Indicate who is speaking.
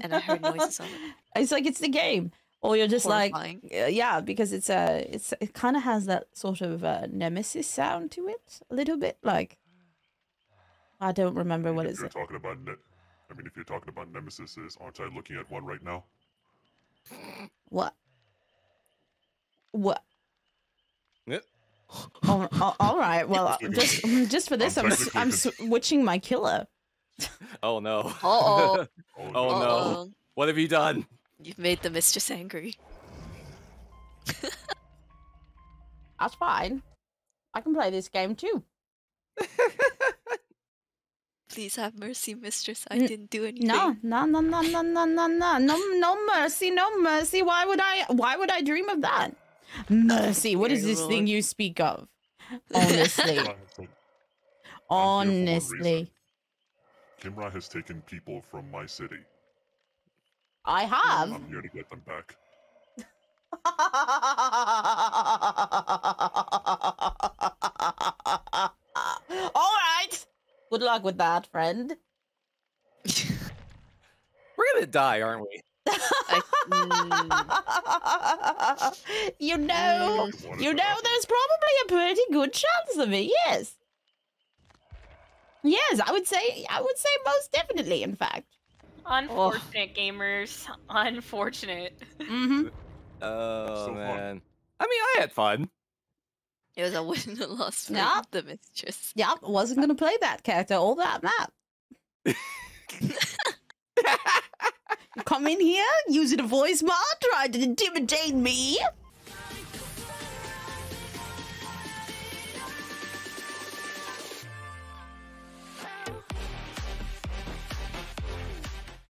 Speaker 1: and I heard noises of it.
Speaker 2: It's like it's the game, or you're just
Speaker 1: Horrifying.
Speaker 2: like, uh, yeah, because it's a, it's it kind of has that sort of uh, nemesis sound to it, a little bit. Like, I don't remember what it's.
Speaker 3: you're talking about, ne- I mean, if you're talking about nemesis, aren't I looking at one right now?
Speaker 2: What? What?
Speaker 4: Yep.
Speaker 2: Oh, oh, all right. Well, uh, just just for this,
Speaker 3: I'm
Speaker 2: I'm s- I'm switching my killer.
Speaker 4: Oh no.
Speaker 1: Uh-oh.
Speaker 3: Oh,
Speaker 4: Oh, no.
Speaker 1: Uh-oh.
Speaker 4: What have you done?
Speaker 1: You've made the mistress angry.
Speaker 2: That's fine. I can play this game too.
Speaker 1: Please have mercy, mistress. I didn't do anything.
Speaker 2: No, no, no, no, no, no, no, no, no, no mercy, no mercy. Why would I? Why would I dream of that? Mercy. What is this thing you speak of? Honestly,
Speaker 3: Cimrai has ta-
Speaker 2: honestly,
Speaker 3: Cimrai has taken people from my city.
Speaker 2: I have.
Speaker 3: I'm here to get them back.
Speaker 2: All right. Good luck with that, friend.
Speaker 4: We're gonna die, aren't we?
Speaker 1: I, mm,
Speaker 2: you know, you know,
Speaker 3: die.
Speaker 2: there's probably a pretty good chance of it. Yes. Yes, I would say. I would say most definitely. In fact.
Speaker 5: Unfortunate gamers. Unfortunate.
Speaker 2: Mm-hmm.
Speaker 4: Oh
Speaker 3: So fun.
Speaker 4: man. I mean, I had fun.
Speaker 1: it was a win and a loss for
Speaker 2: Yeah.
Speaker 1: the mistress.
Speaker 2: Yep, wasn't gonna play that character all that map. You come in here using a voice mod, trying to intimidate me.